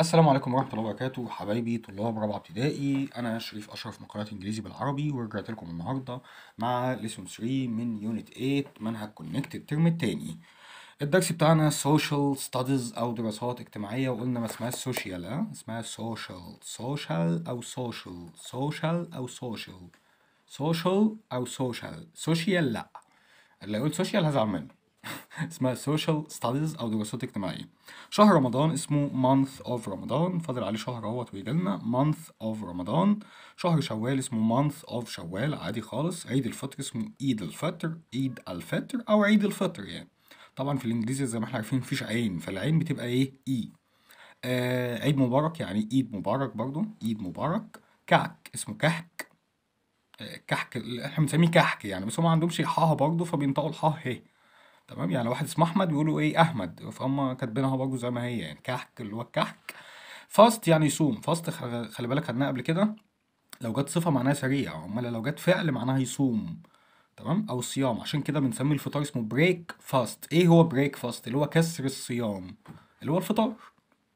السلام عليكم ورحمة الله وبركاته حبايبي طلاب رابعة ابتدائي. أنا شريف أشرف مقالات إنجليزي بالعربي ورجعت لكم النهاردة مع lesson 3 من unit 8 منهج Connect الترم التاني. الدرس بتاعنا social studies أو دراسات اجتماعية وقلنا ما اسمها social ها؟ اسمها social social أو social social أو social social أو social social لأ. اللي يقول social هزعل منه. اسمها social studies أو دراسات اجتماعية شهر رمضان اسمه month of رمضان فاضل عليه شهر اهوت ويجيلنا month of رمضان شهر شوال اسمه month of شوال عادي خالص. عيد الفطر اسمه عيد الفطر عيد الفطر أو عيد الفطر يعني. طبعا في الإنجليزي زي ما إحنا عارفين مفيش عين فالعين بتبقى إيه؟ اي آه عيد مبارك يعني عيد مبارك برضو. عيد مبارك. كعك اسمه كحك. آه كحك إحنا بنسميه كحك يعني بس هم ما عندهمش حاء برضه فبينطقوا الحاء ه. تمام؟ يعني واحد اسمه أحمد بيقولوا إيه؟ أهمد. فهم كاتبينها برضه زي ما هي يعني. كحك اللي هو الكحك fast يعني يصوم. fast خلي بالك خدناها قبل كده. لو جت صفة معناها سريع. أمال لو جت فعل معناها يصوم. تمام؟ أو الصيام عشان كده بنسمي الفطار اسمه breakfast إيه هو breakfast اللي هو كسر الصيام. اللي هو الفطار.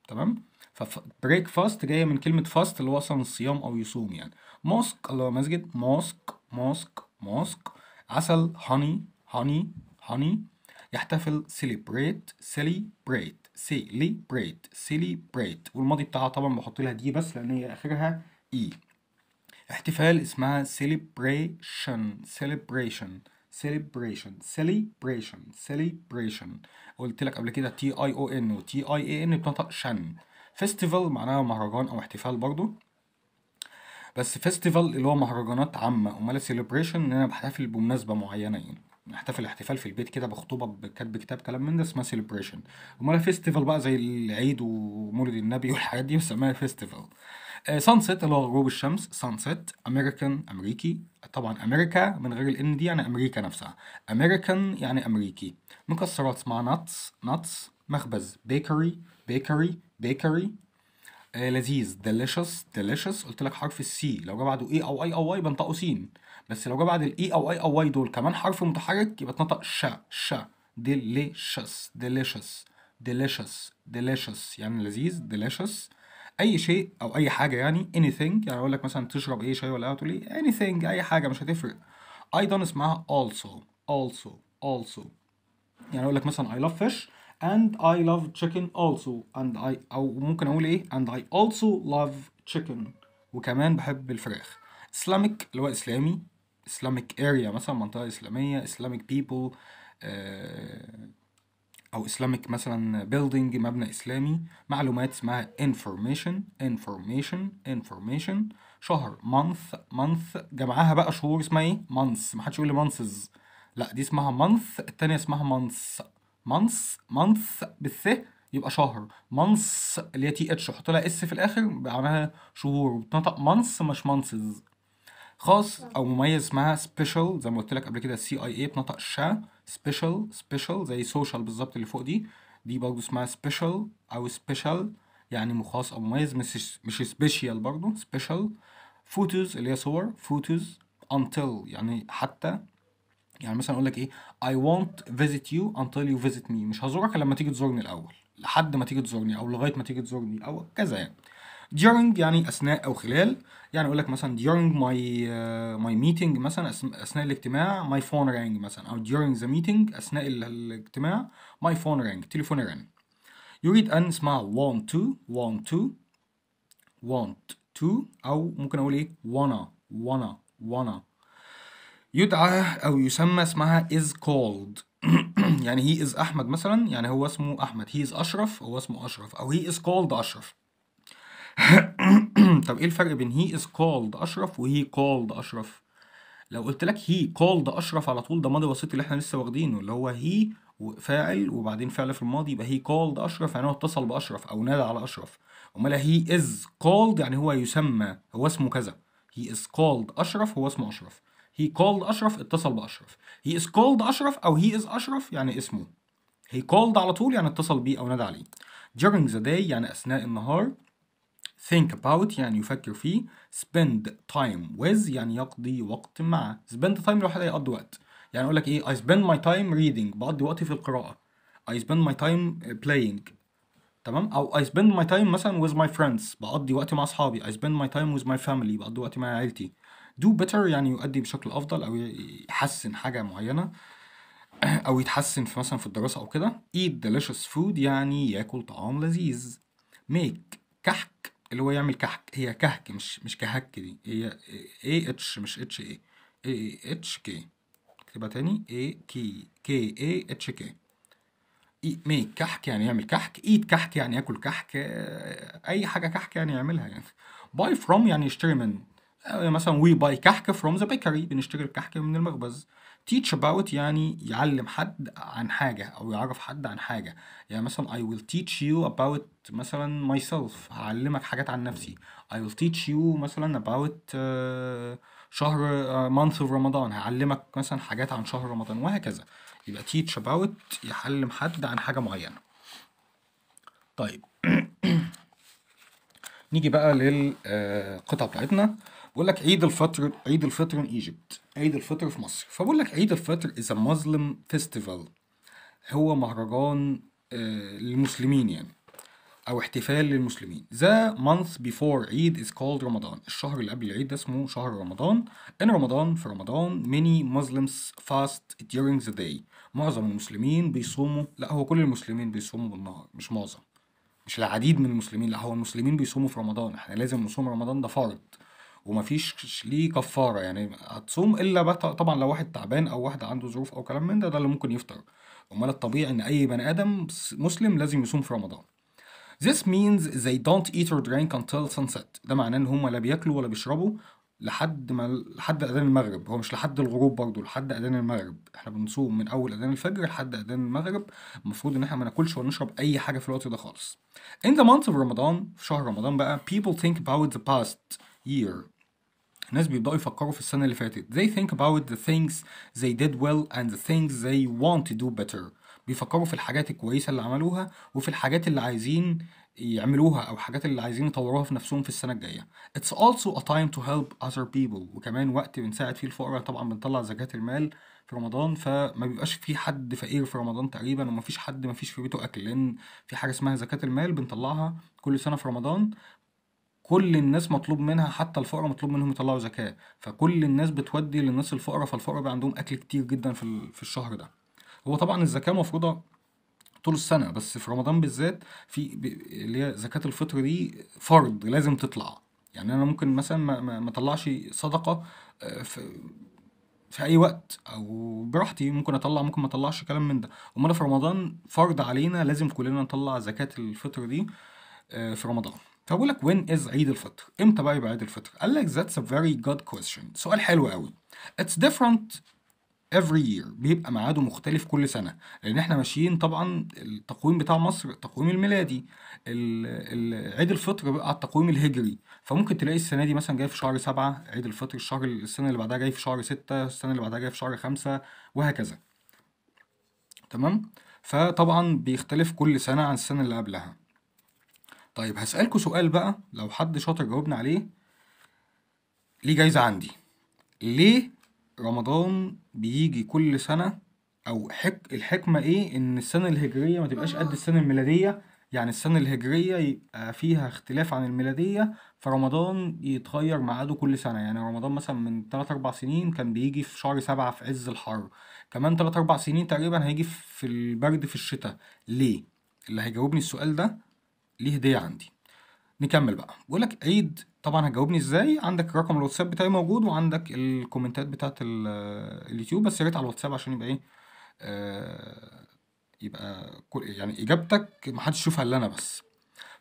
تمام؟ ف breakfast جاية من كلمة fast اللي هو أصلا الصيام أو يصوم يعني. mosque اللي هو مسجد. mosque mosque mosque عسل honey honey honey يحتفل celebrate celebrate celebrate celebrate. والماضي بتاعها طبعا بحط لها d بس لأن هي آخرها e احتفال اسمها celebration celebration celebration celebration celebration. قلت لك قبل كده t i o n و t i a n بتنطق شن. festival معناها مهرجان أو احتفال برضو. بس festival اللي هو مهرجانات عامة أمال ال celebration إن أنا بحتفل بمناسبة معينة يعني. نحتفل احتفال في البيت كده بخطوبة بكتب كتاب كلام من ده اسمها celebration أمال festival بقى زي العيد ومولد النبي والحاجات دي بنسميها festival sunset اللي هو غروب الشمس sunset American أمريكي. طبعا أمريكا من غير ال n دي يعني أمريكا نفسها. امريكان يعني أمريكي. مكسرات اسمها nuts nuts مخبز. bakery bakery bakery آه لذيذ. Delicious delicious. قلت لك حرف ال C لو جه بعده E أو I أو Y بنطقه سين. بس لو جه بعد ال E أو I أو Y دول كمان حرف متحرك يبقى تنطق شا شا delicious delicious delicious delicious. يعني لذيذ delicious. أي شيء أو أي حاجة يعني anything. يعني أقول لك مثلا تشرب إيه شاي ولا قهوة تقول لي anything أي حاجة مش هتفرق. أيضا اسمها also also also. يعني أقول لك مثلا I love fish and I love chicken also. And I أو ممكن أقول إيه and I also love chicken. وكمان بحب الفراخ. Islamic اللي هو إسلامي. Islamic area مثلا إسلامية Islamic people آه، أو Islamic مثلا building مبنى إسلامي معلومات اسمها information information information شهر month month جمعها بقى شهور اسمها إيه؟ months محدش يقول لي months. لا دي اسمها month التانية اسمها months. months month بالث يبقى شهر. months اللي هي TH حط لها S في الآخر معناها شهور. بتنطق months مش months. خاص أو مميز اسمها special زي ما قلت لك قبل كده C I A بتنطق شا special special زي social بالظبط اللي فوق دي. دي برضه اسمها special أو special يعني مخاص أو مميز مش مش special برضه special photos اللي هي صور photos until يعني حتى. يعني مثلا أقول لك إيه I won't visit you until you visit me. مش هزورك لما تيجي تزورني الأول لحد ما تيجي تزورني أو لغاية ما تيجي تزورني أو كذا يعني. During يعني أثناء أو خلال. يعني أقول لك مثلا during my uh, my meeting مثلا أثناء الاجتماع my phone rang مثلا. أو during the meeting أثناء ال- الاجتماع my phone rang تليفوني رن. يريد أن اسمها want to want to want to أو ممكن أقول إيه؟ wanna wanna wanna. يدعى أو يسمى اسمها is called. يعني he is أحمد مثلا. يعني هو اسمه أحمد. He is أشرف هو اسمه أشرف. أو he is called أشرف. طب إيه الفرق بين he is called أشرف و he called أشرف؟ لو قلت لك he called أشرف على طول ده ماضي بسيط اللي إحنا لسه واخدينه اللي هو he فاعل وبعدين فعل في الماضي يبقى he called أشرف يعني هو اتصل بأشرف أو نادى على أشرف. أمال he is called يعني هو يسمى هو اسمه كذا. he is called أشرف هو اسمه أشرف. he called أشرف اتصل بأشرف. he is called أشرف أو he is أشرف يعني اسمه. he called على طول يعني اتصل بيه أو نادى عليه. during the day يعني أثناء النهار. Think about يعني يفكر فيه. spend time with يعني يقضي وقت مع. spend time لوحدها يقضي وقت. يعني أقول لك إيه I spend my time reading بقضي وقتي في القراءة. I spend my time playing. تمام؟ أو I spend my time مثلا with my friends بقضي وقتي مع أصحابي. I spend my time with my family بقضي وقتي مع عيلتي. do better يعني يؤدي بشكل أفضل أو يحسن حاجة معينة. أو يتحسن في مثلا في الدراسة أو كده. eat delicious food يعني ياكل طعام لذيذ. make كحك اللي هو يعمل كحك هي كهك مش مش كهك دي هي اي إتش مش إتش اي اي إتش كي. اكتبها تاني. A K. K A H K. make كحك يعني يعمل كحك. eat كحك يعني ياكل كحك. أي حاجة كحك يعني يعملها يعني. buy from يعني يشتري من. آه، مثلا we buy كحك from the bakery بنشتري الكحك من المخبز. Teach about يعني يعلم حد عن حاجة أو يعرف حد عن حاجة. يعني مثلا I will teach you about مثلا myself. هعلمك حاجات عن نفسي. I will teach you مثلا about آه، شهر آه، month of رمضان هعلمك مثلا حاجات عن شهر رمضان وهكذا. يبقى teach about يعلم حد عن حاجة معينة. طيب. نيجي بقى للقطعة بتاعتنا. بقول لك عيد الفطر عيد الفطر in Egypt. عيد الفطر في مصر. فبقول لك عيد الفطر is a Muslim festival. هو مهرجان آه، للمسلمين يعني أو احتفال للمسلمين. The month before عيد is called رمضان الشهر اللي قبل العيد ده اسمه شهر رمضان. In رمضان في رمضان many Muslims fast during the day. معظم المسلمين بيصوموا. لا هو كل المسلمين بيصوموا بالنهار مش معظم. مش العديد من المسلمين. لا هو المسلمين بيصوموا في رمضان. إحنا لازم نصوم رمضان ده فرض. ومفيش ليه كفارة يعني هتصوم بقى طبعا لو واحد تعبان أو واحد عنده ظروف أو كلام من ده ده اللي ممكن يفطر. أمال الطبيعي إن أي بني آدم مسلم لازم يصوم في رمضان. This means they don't eat or drink until sunset. ده معناه إن هما لا بياكلوا ولا بيشربوا لحد ما لحد أذان المغرب. هو مش لحد الغروب برضه لحد أذان المغرب. إحنا بنصوم من أول أذان الفجر لحد أذان المغرب. المفروض إن إحنا ما ناكلش ولا نشرب أي حاجة في الوقت ده خالص. In the month of رمضان في شهر رمضان بقى people think about the past year. الناس بيبدأوا يفكروا في السنة اللي فاتت. They think about the things they did well and the things they want to do better. بيفكروا في الحاجات الكويسة اللي عملوها وفي الحاجات اللي عايزين يعملوها أو الحاجات اللي عايزين يطوروها في نفسهم في السنة الجاية. It's also a time to help other people. وكمان وقت بنساعد فيه الفقراء. طبعا بنطلع زكاة المال في رمضان فما بيبقاش في حد فقير في رمضان تقريبا وما فيش حد ما فيش في بيته أكل. لأن في حاجة اسمها زكاة المال بنطلعها كل سنة في رمضان. كل الناس مطلوب منها حتى الفقراء مطلوب منهم يطلعوا زكاة. فكل الناس بتودي للناس الفقراء فالفقراء بقى عندهم أكل كتير جدا في في الشهر ده. هو طبعا الزكاة مفروضة طول السنة بس في رمضان بالذات في اللي هي زكاة الفطر دي فرض لازم تطلع. يعني أنا ممكن مثلا ما ما أطلعش صدقة آه، في في أي وقت أو براحتي ممكن أطلع ممكن ما أطلعش كلام من ده. أمال في رمضان فرض علينا لازم كلنا نطلع زكاة الفطر دي آه، في رمضان. فبقول لك when is عيد الفطر؟ إمتى بقى يبقى عيد الفطر؟ قال لك that's a very good question. سؤال حلو قوي. It's different every year. بيبقى ميعاده مختلف كل سنة. لأن إحنا ماشيين طبعا التقويم بتاع مصر التقويم الميلادي. ال- ال- عيد الفطر بقى على التقويم الهجري. فممكن تلاقي السنة دي مثلا جاي في شهر سبعة عيد الفطر الشهر السنة اللي بعدها جاي في شهر ستة السنة اللي بعدها جاي في شهر خمسة وهكذا. تمام؟ فطبعا بيختلف كل سنة عن السنة اللي قبلها. طيب هسألكوا سؤال بقى لو حد شاطر جاوبنا عليه. ليه جايزة عندي؟ ليه رمضان بيجي كل سنة؟ أو حك... الحكمة إيه؟ إن السنة الهجرية ما تبقاش قد السنة الميلادية. يعني السنة الهجرية يبقى فيها اختلاف عن الميلادية فرمضان يتغير ميعاده كل سنة. يعني رمضان مثلا من تلات أربع سنين كان بيجي في شهر سبعة في عز الحر. كمان تلات أربع سنين تقريبا هيجي في البرد في الشتاء. ليه؟ اللي هيجاوبني السؤال ده ليه هدية عندي. نكمل بقى. بقول لك عيد طبعا هتجاوبني إزاي؟ عندك رقم الواتساب بتاعي موجود وعندك الكومنتات بتاعت ال- اليوتيوب بس يا ريت على الواتساب عشان يبقى إيه آه يبقى يعني إجابتك محدش يشوفها إلا أنا بس.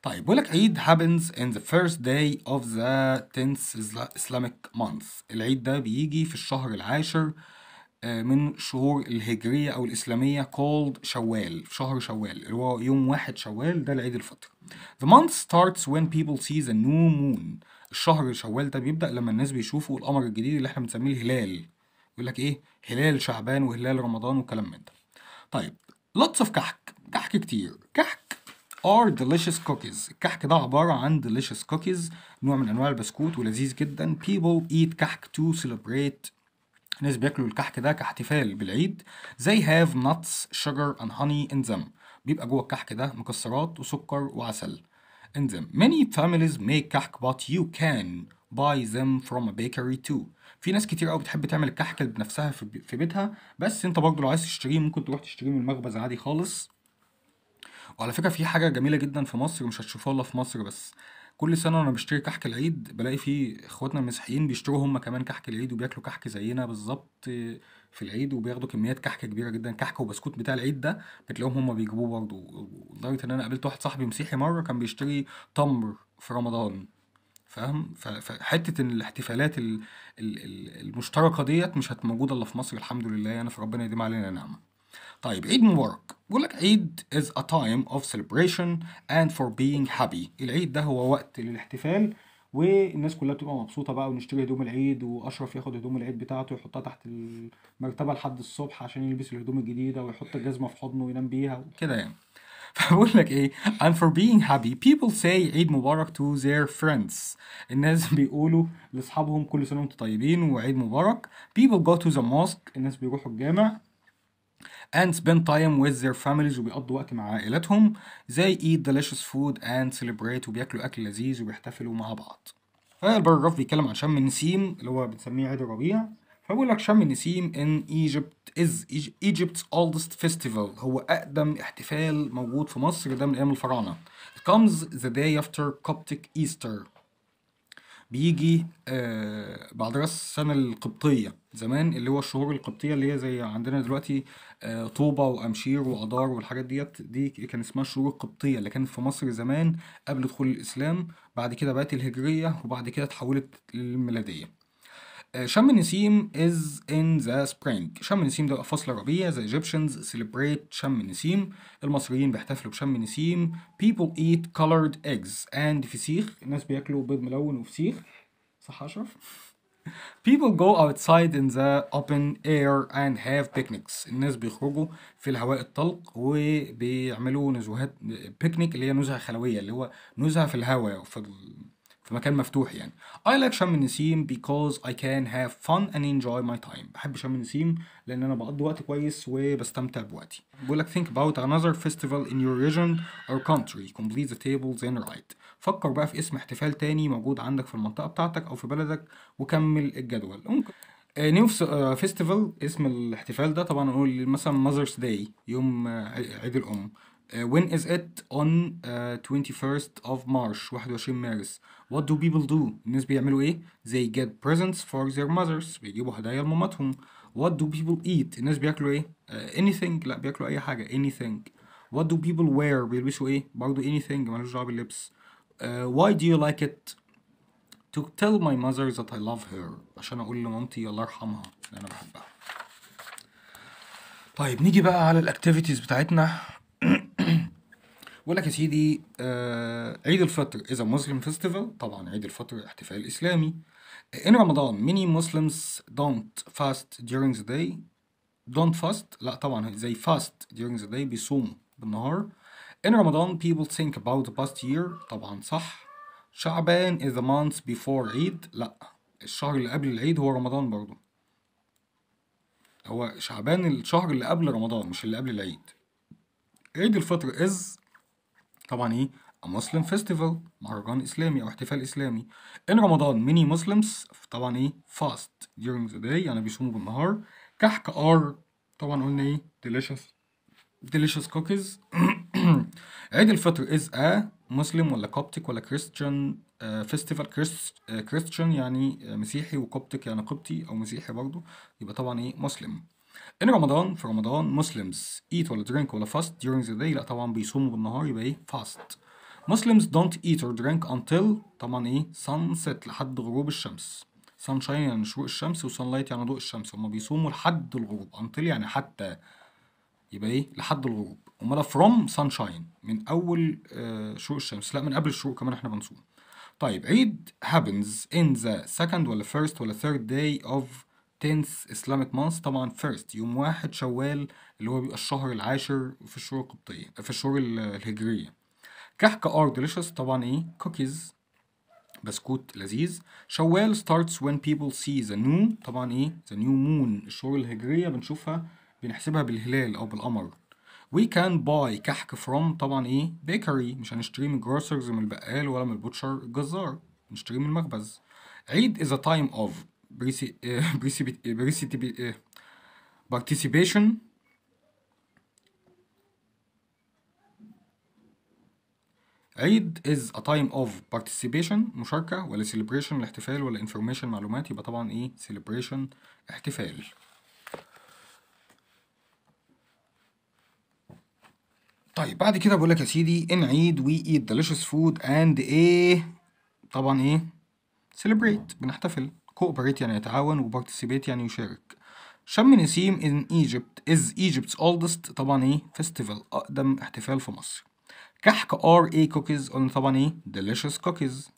طيب بقول لك عيد happens in the first day of the 10th Isla- Islamic month. العيد ده بيجي في الشهر العاشر آه، من شهور الهجرية أو الإسلامية called شوال في شهر شوال اللي هو يوم واحد شوال ده العيد الفطر. The month starts when people see the new moon. الشهر شوال ده بيبدأ لما الناس بيشوفوا القمر الجديد اللي إحنا بنسميه الهلال. يقول لك إيه؟ هلال شعبان وهلال رمضان وكلام من ده. طيب lots of كحك. كحك كتير. كحك are delicious cookies. الكحك ده عبارة عن delicious cookies نوع من أنواع البسكوت ولذيذ جدا. People eat كحك to celebrate. ناس بياكلوا الكحك ده كاحتفال بالعيد. They have nuts sugar and honey in them. بيبقى جوه الكحك ده مكسرات وسكر وعسل. In many families make كحك but you can buy them from a bakery too. في ناس كتير قوي بتحب تعمل الكحك بنفسها في بيتها بس انت برضه لو عايز تشتريه ممكن تروح تشتريه من المخبز عادي خالص. وعلى فكرة في حاجة جميلة جدا في مصر مش هتشوفوها الا في مصر بس كل سنة وأنا بشتري كحك العيد بلاقي في إخواتنا المسيحيين بيشتروا هم كمان كحك العيد وبياكلوا كحك زينا بالظبط في العيد وبياخدوا كميات كحك كبيرة جدا. كحك وبسكوت بتاع العيد ده بتلاقيهم هم بيجيبوه برضه. لدرجة إن أنا قابلت واحد صاحبي مسيحي مرة كان بيشتري تمر في رمضان. فاهم؟ ف- فحتة إن الاحتفالات ال- ال- ال- المشتركة ديت مش هتبقى موجودة إلا في مصر الحمد لله. يعني فربنا يديم علينا نعمة. طيب عيد مبارك. بيقول لك عيد is a time of celebration and for being happy. العيد ده هو وقت للاحتفال والناس كلها بتبقى مبسوطة بقى ونشتري هدوم العيد وأشرف ياخد هدوم العيد بتاعته يحطها تحت المرتبة لحد الصبح عشان يلبس الهدوم الجديدة ويحط الجزمة في حضنه وينام بيها وكده يعني. فبقول لك إيه and for being happy. People say عيد مبارك to their friends. الناس بيقولوا لأصحابهم كل سنة وأنتم طيبين وعيد مبارك. People go to the mosque. الناس بيروحوا الجامع. And spend time with their families وبيقضوا وقت مع عائلاتهم they eat delicious food and celebrate وبياكلوا أكل لذيذ وبيحتفلوا مع بعض. فالبراجراف بيتكلم عن شم النسيم اللي هو بنسميه عيد الربيع. فبقول لك شم النسيم in Egypt is Egypt's oldest festival. هو أقدم احتفال موجود في مصر ده من أيام الفراعنة. It comes the day after Coptic Easter. بيجي آه بعد رأس السنة القبطية. زمان اللي هو الشهور القبطية اللي هي زي عندنا دلوقتي آه طوبة وأمشير وأدار والحاجات ديت دي كان اسمها الشهور القبطية اللي كانت في مصر زمان قبل دخول الإسلام بعد كده بقت الهجرية وبعد كده اتحولت للميلادية. آه، شم النسيم is in the spring. شم النسيم ده فصل ربيع the Egyptians celebrate شم النسيم. المصريين بيحتفلوا بشم النسيم. People eat colored eggs and فسيخ. الناس بياكلوا بيض ملون وفسيخ. صح أشرف؟ People go outside in the open air and have picnics الناس بيخرجوا في الهواء الطلق وبيعملوا نزهات بيكنيك اللي هي نزهة خلوية اللي هو نزهة في الهواء في. في مكان مفتوح يعني. I like شم النسيم because I can have fun and enjoy my time. بحب شم النسيم لأن أنا بقضي وقت كويس وبستمتع بوقتي. بقول لك think about another festival in your region or country. Complete the tables and write. فكر بقى في اسم احتفال تاني موجود عندك في المنطقة بتاعتك أو في بلدك وكمل الجدول. ممكن new festival اسم الاحتفال ده طبعا نقول مثلا Mother's Day يوم آه، عيد الأم. Uh, when is it on uh, 21st of March 21 مارس What do people do الناس بيعملوا ايه They get presents for their mothers بيجيبوا هدايا لماماتهم What do people eat الناس بياكلوا ايه uh, anything لا بياكلوا اي حاجة anything What do people wear بيلبسوا ايه برضه anything مالوش دعوة باللبس uh, Why do you like it To tell my mother that I love her عشان اقول لمامتي الله يرحمها ان انا بحبها طيب نيجي بقى على الاكتيفيتيز بتاعتنا بقول لك يا سيدي آه عيد الفطر. is a Muslim festival طبعا عيد الفطر احتفال إسلامي. in رمضان many Muslims don't fast during the day. Don't fast لا طبعا زي fast during the day بيصوموا بالنهار. in رمضان people think about the past year. طبعا صح. شعبان is the month before عيد. لا الشهر اللي قبل العيد هو رمضان برضو هو شعبان الشهر اللي قبل رمضان مش اللي قبل العيد. عيد الفطر is طبعا إيه؟ A Muslim festival مهرجان إسلامي أو احتفال إسلامي. In رمضان many Muslims طبعا إيه؟ Fast. During the day يعني بيصوموا بالنهار. كحك are طبعا قلنا إيه؟ Delicious. Delicious cookies. عيد الفطر is a Muslim ولا Coptic ولا Christian festival Christian يعني آه، مسيحي و Coptic يعني قبطي أو مسيحي برضو يبقى طبعا إيه؟ Muslim in رمضان في رمضان Muslims eat ولا drink ولا fast during the day. لا طبعا بيصوموا بالنهار يبقى إيه؟ fast. Muslims don't eat or drink until طبعا إيه؟ sunset لحد غروب الشمس. sunshine يعني شروق الشمس و sunlight يعني ضوء الشمس. هما بيصوموا لحد الغروب until يعني حتى يبقى إيه؟ لحد الغروب. امال from sunshine من أول آه، شروق الشمس. لا من قبل الشروق كمان إحنا بنصوم. طيب عيد happens in the second ولا first ولا third day of 10th Islamic month طبعا first يوم واحد شوال اللي هو بيبقى الشهر العاشر في الشهور القبطية في الشهور ال- الهجرية. كحك are delicious طبعا إيه؟ cookies بسكوت لذيذ. شوال starts when people see the new طبعا إيه؟ the new moon الشهور الهجرية بنشوفها بنحسبها بالهلال أو بالقمر. We can buy كحك from طبعا إيه؟ bakery مش هنشتريه من grocers من البقال ولا من ال butcher الجزار نشتريه من المخبز. عيد is a time of آه، partici- آه، participation. عيد is a time of participation مشاركة ولا celebration الاحتفال ولا information معلومات. يبقى طبعا إيه؟ celebration احتفال. طيب بعد كده بقول لك يا سيدي in عيد we eat delicious food and إيه؟ طبعا إيه؟ celebrate بنحتفل. Cooperate يعني يتعاون و يعني يشارك. شم نسيم in Egypt is Egypt's oldest طبعا إيه؟ festival أقدم احتفال في مصر. كحك are إيه cookies قلنا طبعا إيه؟ delicious cookies.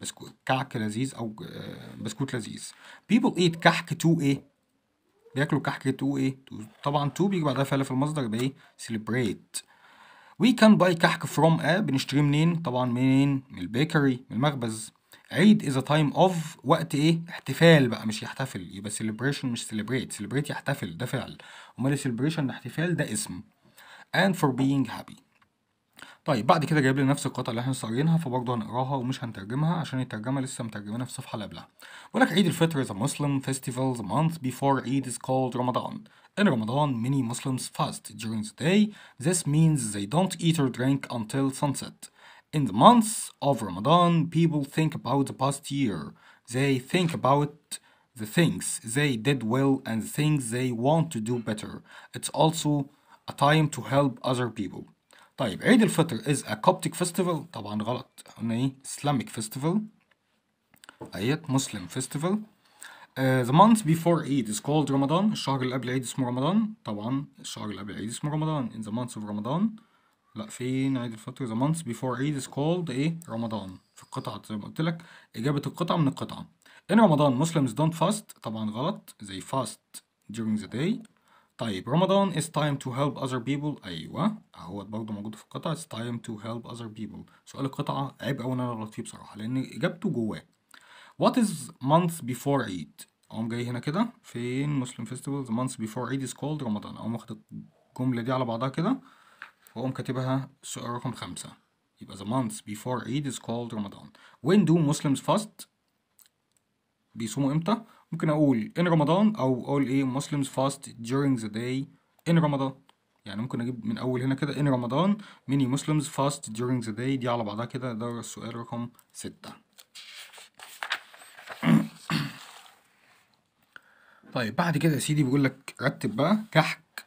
بسكوت كعك لذيذ أو آه، بسكوت لذيذ. People eat كحك to إيه؟ بياكلوا كحك to إيه؟ to طبعا to بيجي بعدها فعل في المصدر يبقى إيه؟ celebrate. We can buy كحك from a بنشتريه منين؟ طبعا منين؟ من ال bakery من المخبز. عيد is time of وقت إيه؟ احتفال بقى مش يحتفل. يبقى celebration مش celebrate celebrate يحتفل ده فعل. أمال celebration احتفال ده اسم. And for being happy. طيب بعد كده جايب لي نفس القطعة اللي إحنا صارينها فبرضه هنقراها ومش هنترجمها عشان الترجمة لسه مترجمينها في الصفحه اللي قبلها. بيقول لك عيد الفطر is a muslim festival the month before عيد is called رمضان In Ramadan, many Muslims fast during the day. This means they don't eat or drink until sunset. In the months of Ramadan, people think about the past year. They think about the things they did well and the things they want to do better. It's also a time to help other people. طيب عيد الفطر is a Coptic festival طبعا غلط قلنا ايه Islamic festival ايت Muslim festival Uh, the month before Eid is called Ramadan الشهر اللي قبل العيد اسمه رمضان طبعا الشهر اللي قبل العيد اسمه رمضان in the month of Ramadan لا فين عيد الفطر the month before Eid is called إيه؟ رمضان في القطعة زي ما قلت لك إجابة القطعة من القطعة. In Ramadan Muslims don't fast. طبعا غلط. They fast during the day. طيب رمضان is time to help other people. أيوة. أهو برضه موجود في القطعة. It's time to help other people. سؤال القطعة عيب أوي إن أنا أغلط فيه بصراحة لأن إجابته جواه. What is month before Eid أقوم جاي هنا كده. فين؟ Muslim festival the month before Eid is called رمضان أقوم واخد الجملة دي على بعضها كده. وأقوم كاتبها سؤال رقم خمسة. يبقى the month before Eid is called رمضان When do Muslims fast? بيصوموا إمتى؟ ممكن أقول in رمضان أو أقول إيه Muslims fast during the day in رمضان يعني ممكن أجيب من أول هنا كده in رمضان many Muslims fast during the day. دي على بعضها كده. ده السؤال رقم ستة. طيب بعد كده يا سيدي بيقول لك رتب بقى كحك.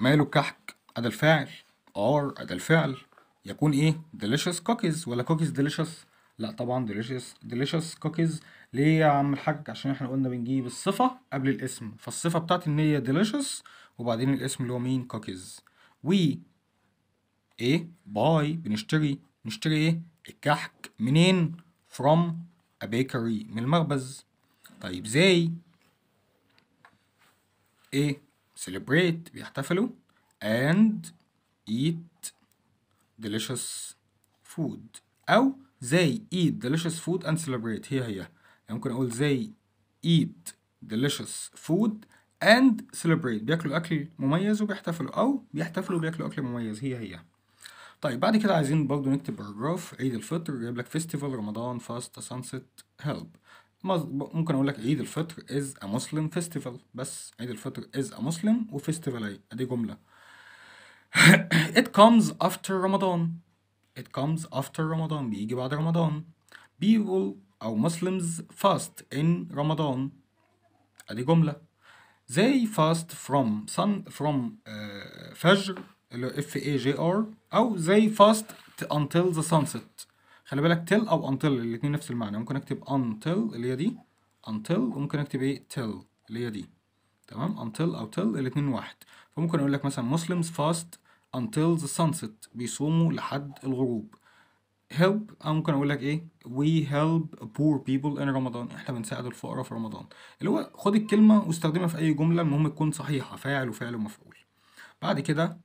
ماله كحك؟ أدا الفاعل. آر أدا الفعل يكون إيه؟ delicious cookies. ولا cookies delicious لا طبعا delicious delicious cookies. ليه يا عم الحاج؟ عشان إحنا قلنا بنجيب الصفة قبل الاسم. فالصفة بتاعتي إن هي delicious وبعدين الاسم اللي هو مين cookies. We إيه باي بنشتري. نشتري إيه؟ الكحك. منين؟ from a bakery من المخبز. طيب زي إيه celebrate بيحتفلوا. And eat delicious food. أو they eat delicious food and celebrate. هي هي. يعني ممكن أقول they eat delicious food and celebrate. بياكلوا أكل مميز وبيحتفلوا. أو بيحتفلوا بياكلوا أكل مميز. هي هي. طيب بعد كده عايزين برضو نكتب paragraph عيد الفطر. جايب لك festival رمضان fast sunset help ممكن أقول لك عيد الفطر is a Muslim festival. بس عيد الفطر is a Muslim و festival أدي جملة. it comes after رمضان it comes after رمضان بيجي بعد رمضان people أو Muslims fast in رمضان ادي جملة. They fast from sun from uh, فجر اللي هو F A J R أو they fast until the sunset. خلي بالك till أو until الاتنين نفس المعنى. ممكن أكتب until اللي هي دي until وممكن أكتب إيه؟ till اللي هي دي. تمام؟ until أو till الاتنين واحد. فممكن أقول لك مثلا Muslims fast until the sunset بيصوموا لحد الغروب. Help أو ممكن أقول لك إيه؟ We help poor people in رمضان إحنا بنساعد الفقراء في رمضان اللي هو خد الكلمة واستخدمها في أي جملة المهم تكون صحيحة فاعل وفعل ومفعول. بعد كده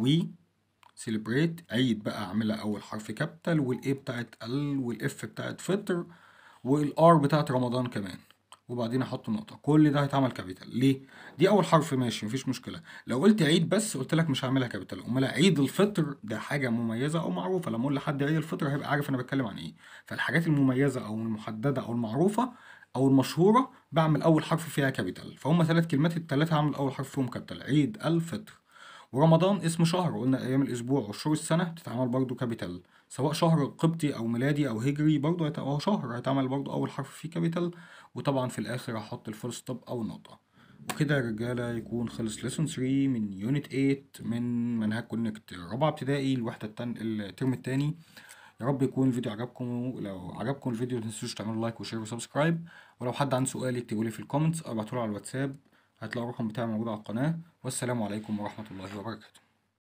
we celebrate عيد بقى أعملها أول حرف كابيتال والإيه بتاعت ال والإف بتاعت فطر وال R بتاعت رمضان كمان. وبعدين أحط نقطة. كل ده هيتعمل capital. ليه؟ دي أول حرف ماشي مفيش مشكلة. لو قلت عيد بس قلت لك مش هعملها capital. أمال عيد الفطر ده حاجة مميزة أو معروفة؟ لما أقول لحد عيد الفطر هيبقى عارف أنا بتكلم عن إيه. فالحاجات المميزة أو المحددة أو المعروفة أو المشهورة بعمل أول حرف فيها capital. فهم ثلاث كلمات التلاتة هعمل أول حرف فيهم capital. عيد الفطر. ورمضان اسم شهر قلنا أيام الأسبوع وشهور السنة تتعمل برضو capital. سواء شهر قبطي أو ميلادي أو هجري برضو هيت- هو شهر هيتعمل برضو أول حرف فيه capital. وطبعا في الآخر هحط ال full stop أو النقطة وكده يا رجالة يكون خلص lesson 3 من unit 8 من منهج Connect رابعة ابتدائي الوحدة التان... الترم التاني. يا رب يكون الفيديو عجبكم. لو عجبكم الفيديو متنسوش تعملوا like و share و subscribe. ولو حد عنده سؤال يكتبوا لي في ال comments أو ابعتولي على الواتساب. هتلاقوا الرقم بتاعي موجود على القناة والسلام عليكم ورحمة الله وبركاته.